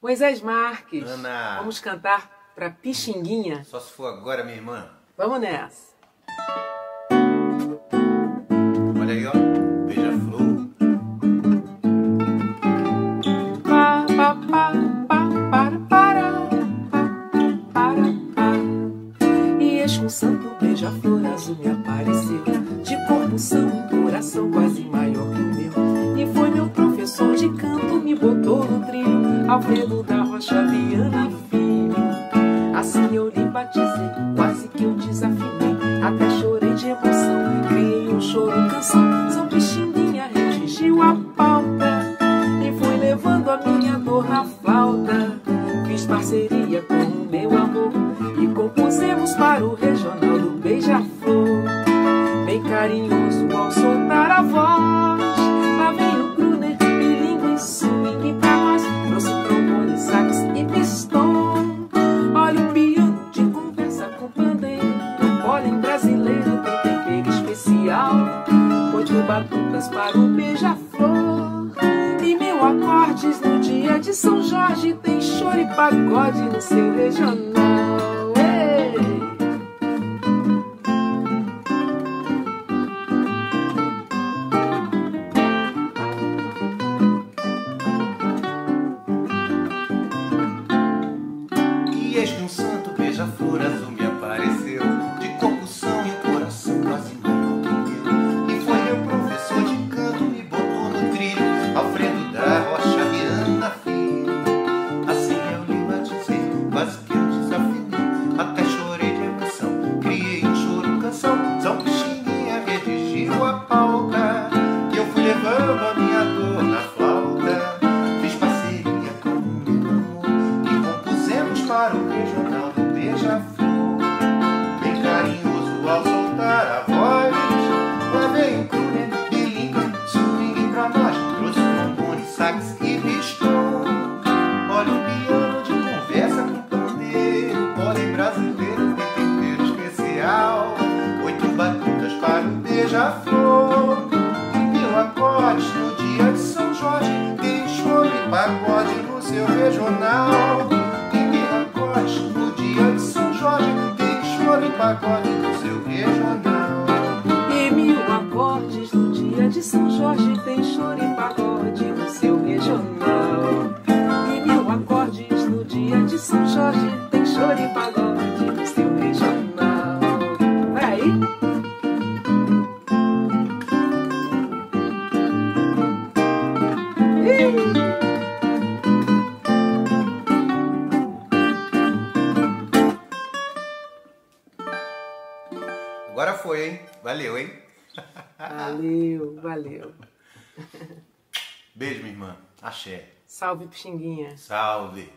Moisés Marques, Ana. vamos cantar pra Pixinguinha? Só se for agora, minha irmã. Vamos nessa. Olha aí, ó. Beija-flor. Pa, pa, pa, pa, para, para, para. E eis um santo beija-flor azul me apareceu De corpulsão e coração quase Alfredo da Rocha Viana Filho Assim eu lhe batizei, quase que eu desafinei. Até chorei de emoção, criei um choro, canção. São Pixinguinha redigiu a pauta E fui levando a minha dor na flauta. Fiz parceria com o meu amor E compusemos para o regional do Beija-Flor. Bem carinhoso Oito batutas para o beija-flor. E mil acordes no dia de São Jorge Tem choro e pagode no seu regional E mil acordes no dia de São Jorge Tem choro e pagode no seu regional. E mil acordes no dia de São Jorge Tem choro e pagode no seu regional. E mil acordes no dia de São Jorge tem choro e pagode Agora foi, hein? Valeu, hein? Valeu, valeu. Beijo, minha irmã. Axé. Salve Pixinguinha. Salve.